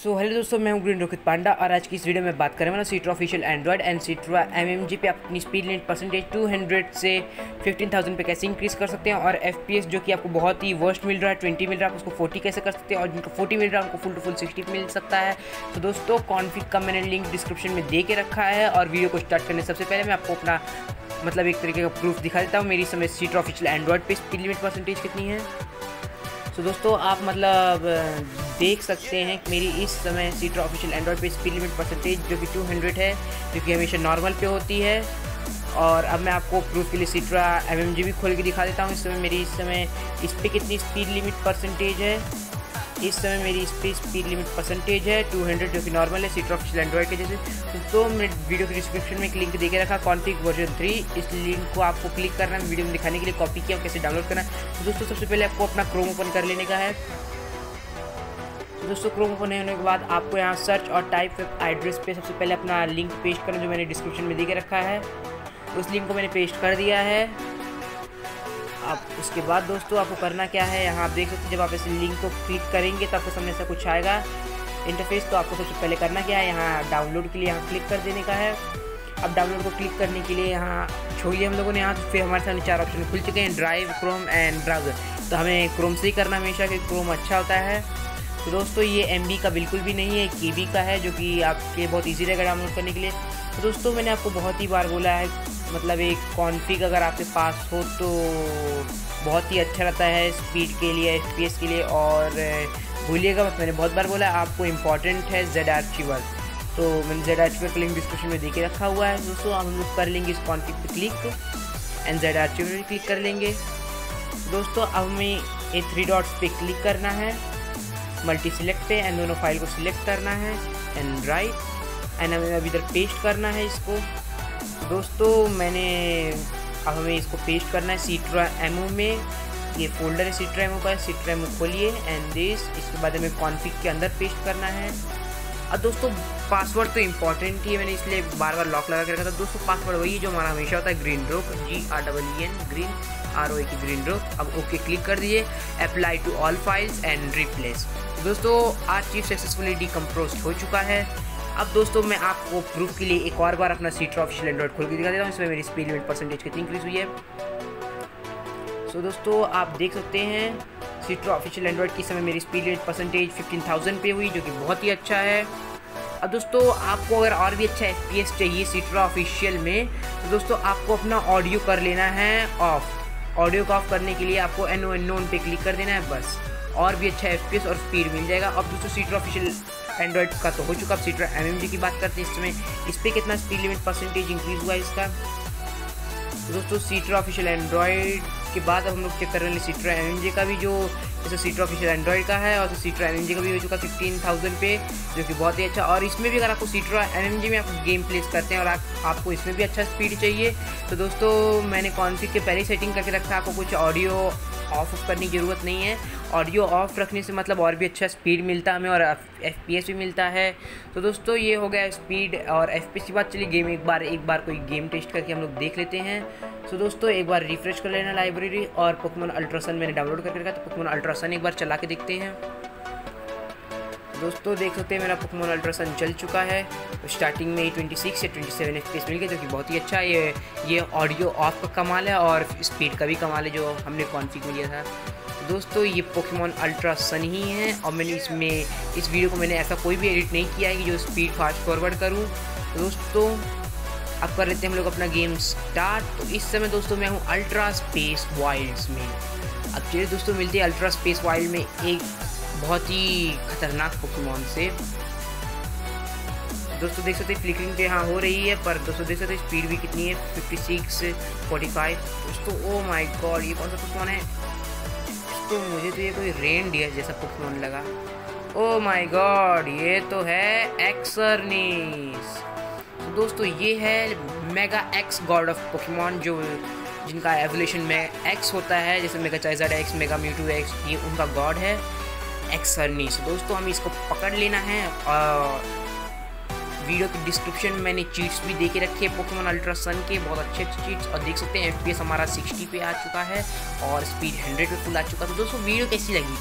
So hello दोस्तों मैं हूँ ग्रीन रोहित पांडा और आज की इस वीडियो में बात करें वाला Citra official Android and Citra M M G पे अपनी स्पीड लिमिट परसेंटेज 200 से 15,000 पे कैसे इंक्रीज़ कर सकते हैं और एफ़ पी एस जो कि आपको बहुत ही वर्स्ट मिल रहा है 20 मिल रहा है उसको 40 कैसे कर सकते हैं और जिनको 40 मिल रहा है उनको फुल टू फुल 60 मिल सकता है। तो दोस्तों कॉन्फिक का मैंने लिंक डिस्क्रिप्शन में दे के रखा है और वीडियो को स्टार्ट करने सबसे पहले मैं आपको अपना मतलब एक तरीके का प्रूफ दिखा देता हूँ। मेरी समय सीट्रो ऑफिशियल एंड्रॉयड पर स्पीड लिमिट परसेंटेज कितनी है। तो दोस्तों आप मतलब देख सकते हैं मेरी इस समय सीट्रा ऑफिशियल एंड्रॉयड पे स्पीड लिमिट परसेंटेज जो कि 200 है, जो कि हमेशा नॉर्मल पे होती है। और अब मैं आपको प्रूफ के लिए सीट्रा एम एम भी खोल के दिखा देता हूँ। इस समय मेरी इस समय इस पर कितनी स्पीड लिमिट परसेंटेज है? इस समय मेरी इस पर स्पीड लिमिट परसेंटेज है 200 जो कि नॉर्मल है सीटर ऑफिशियल एंड्रॉइड के जैसे। तो मिनट वीडियो के डिस्क्रिप्शन में एक लिंक देके रखा कॉन्फिक वर्जन थ्री इस लिंक को आपको क्लिक करना है वीडियो में दिखाने के लिए कॉपी किया, कैसे डाउनलोड करना है। तो दोस्तों, सबसे पहले आपको अपना क्रोम ओपन कर लेने का है। दोस्तों क्रोम ओपन होने के बाद आपको यहाँ सर्च और टाइप एड्रेस पे सबसे पहले अपना लिंक पेस्ट करना जो मैंने डिस्क्रिप्शन में दे के रखा है। उस लिंक को मैंने पेस्ट कर दिया है। अब उसके बाद दोस्तों, आपको करना क्या है? यहाँ आप देख सकते हैं, जब आप इस लिंक को क्लिक करेंगे तो आपको सामने से कुछ आएगा। इंटरफेस तो आपको सबसे पहले करना क्या है? यहाँ डाउनलोड के लिए यहाँ क्लिक कर देने का है। अब डाउनलोड को क्लिक करने के लिए यहाँ छोड़िए हम लोगों ने यहाँ तो फिर हमारे सामने चार ऑप्शन खुल चुके हैं ड्राइव क्रोम एंड ब्राउज़र तो हमें क्रोम से ही करना हमेशा कि क्रोम अच्छा होता है। तो दोस्तों, ये एमबी का बिल्कुल भी नहीं है के का है, जो कि आपके बहुत ईजी रहेगा डाउनलोड करने के लिए। तो दोस्तों, मैंने आपको बहुत ही बार बोला है मतलब एक कॉन्फ़िग अगर आपके पास हो तो बहुत ही अच्छा रहता है स्पीड के लिए एफ़ के लिए, और भूलिएगा मत, मैंने बहुत बार बोला आपको इंपॉर्टेंट है जेड आर्चिवर तो मैंने जेड आर्चिवर का लिंक डिस्क्रिप्शन में देखे रखा हुआ है, दोस्तों हम लोग कर लेंगे इस कॉन्फ़िग पे क्लिक एंड जेड पर क्लिक कर लेंगे। दोस्तों, अब हमें ये थ्री डॉट्स पे क्लिक करना है। मल्टी सिलेक्ट पे एंड दोनों फ़ाइल को सिलेक्ट करना है एंड राइट एंड हमें अभी इधर पेस्ट करना है इसको। दोस्तों, मैंने अब हमें इसको पेस्ट करना है सीट्रा एमओ में। ये फोल्डर है सीट्रा एमओ का सीट्रा एमओ खोलिए एंड दिस इसके बाद हमें कॉन्फिक के अंदर पेस्ट करना है। और दोस्तों पासवर्ड तो इंपॉर्टेंट ही है, मैंने इसलिए बार बार लॉक लगा के रखा था। दोस्तों पासवर्ड वही जो हमारा हमेशा होता है green rock G R double N green R O की ग्रीन रोक अब ओके क्लिक कर दीजिए apply to all files and replace दोस्तों आज चीफ सक्सेसफुली डिकम्पोज हो चुका है। अब दोस्तों मैं आपको प्रूफ के लिए एक और बार अपना सीटर ऑफिशियल एंड्रॉइड खोल के दिखा देता हूँ इसमें मेरी स्पीड लिमिट परसेंटेज कितनी इंक्रीज हुई है। सो so, दोस्तों आप देख सकते हैं सीट्रो ऑफिशियल एंड्रॉइड की समय मेरी स्पीड लिमिट परसेंटेज 15,000 पे हुई जो कि बहुत ही अच्छा है। अब दोस्तों आपको अगर और भी अच्छा एफ़ चाहिए सीट्रो ऑफिशियल में तो दोस्तों आपको अपना ऑडियो कर लेना है ऑफ़ ऑडियो को ऑफ़ करने के लिए आपको एन ओ एन नोन पे क्लिक कर देना है बस। और भी अच्छा एफपीएस और स्पीड मिल जाएगा। अब दोस्तों सीटर ऑफिशियल एंड्रॉइड का तो हो चुका। अब सीटर एम की बात करते हैं इस समय। इस पर कितना स्पीड लिमिट परसेंटेज इंक्रीज हुआ है इसका? तो दोस्तों सीटर ऑफिशियल एंड्रॉयड के बाद अब हम लोग चेक कर रहे हैं सीटर एम का भी जो जैसे सीटर ऑफिशियल एंड्रॉइड का है और सीटर एम का भी हो चुका फिफ्टीन थाउज़ेंड पे जो कि बहुत ही अच्छा। और इसमें भी अगर आपको सीटर एम में आप गेम प्लेस करते हैं और आप, आपको इसमें भी अच्छा स्पीड चाहिए तो दोस्तों मैंने कॉन्फिक के पहले सेटिंग करके रखा आपको कुछ ऑडियो ऑफ़ करने की ज़रूरत नहीं है। ऑडियो ऑफ़ रखने से मतलब और भी अच्छा स्पीड मिलता है हमें और एफ़ पी एस भी मिलता है। तो दोस्तों, ये हो गया स्पीड और एफ़ पी एस की बात। चलिए गेम एक बार एक बार कोई गेम टेस्ट करके हम लोग देख लेते हैं। तो दोस्तों, एक बार रिफ्रेश कर लेना लाइब्रेरी और पोकमन अल्ट्रासन मैंने डाउनलोड करके रखा तो पोकमन अल्ट्रासन एक बार चला के देखते हैं। दोस्तों, देख सकते हैं मेरा पोकमोन अल्ट्रासन चल चुका है। तो स्टार्टिंग में ही 26 या 27 एफ़ मिल गया, जो कि बहुत ही अच्छा है। ये ये ऑडियो ऑफ़ का कमाल है और स्पीड का भी कमाल है, जो हमने कॉन्फिग लिया था। दोस्तों, ये पोकेमोन अल्ट्रा सन ही है और मैंने इसमें, इस वीडियो को मैंने ऐसा कोई भी एडिट नहीं किया है कि जो स्पीड फास्ट फॉरवर्ड करूँ। दोस्तों, अब कर लेते हैं हम लोग अपना गेम स्टार्ट तो इस समय दोस्तों, मैं हूँ अल्ट्रा स्पेस वाइल्ड्स में। अब चलिए दोस्तों, मिलते हैं अल्ट्रा स्पेस वाइल्ड में एक बहुत ही खतरनाक पोकेमोन से। दोस्तों, देख सकते हैं फ्लिकरिंग तो यहाँ हो रही है, पर दोस्तों, देख सकते स्पीड भी कितनी है? 56 45 दोस्तों ओ माय गॉड ये कौन सा पोकेमोन है? तो मुझे तो ये कोई रेन डियर जैसा पोकेमोन लगा। ओ माय गॉड ये तो है एक्सरनीस तो दोस्तों, ये है mega X God of Pokemon जो जिनका एवोल्यूशन में एक्स होता है, जैसे मेगा चाइजर एक्स मेगा म्यूटू एक्स ये उनका गॉड है एक्सरनीस दोस्तों, हमें इसको पकड़ लेना है, और वीडियो के डिस्क्रिप्शन में मैंने चीट्स भी दे के रखे हैं। पोकेमोन अल्ट्रा सन के बहुत अच्छे अच्छे चीट्स और देख सकते हैं एफ़ हमारा 60 पे आ चुका है और स्पीड 100 पे फुल आ चुका है। तो दोस्तों, वीडियो कैसी लगी?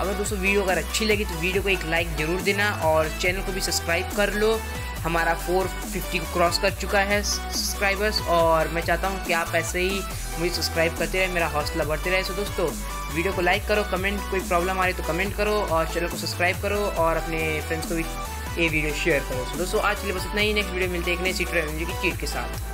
अगर दोस्तों, वीडियो अगर अच्छी लगी तो वीडियो को एक लाइक ज़रूर देना और चैनल को भी सब्सक्राइब कर लो। हमारा 450 को क्रॉस कर चुका है सब्सक्राइबर्स और मैं चाहता हूँ कि आप ऐसे ही मुझे सब्सक्राइब करते रहे, मेरा हौसला बढ़ते रहे। सो दोस्तों, वीडियो को लाइक करो कमेंट कोई प्रॉब्लम आ रही तो कमेंट करो और चैनल को सब्सक्राइब करो और अपने फ्रेंड्स को भी ये वीडियो शेयर करो सो दोस्तों आज के लिए बस इतना ही। नेक्स्ट वीडियो मिलते हैं एक नई सीटर की चीट के साथ।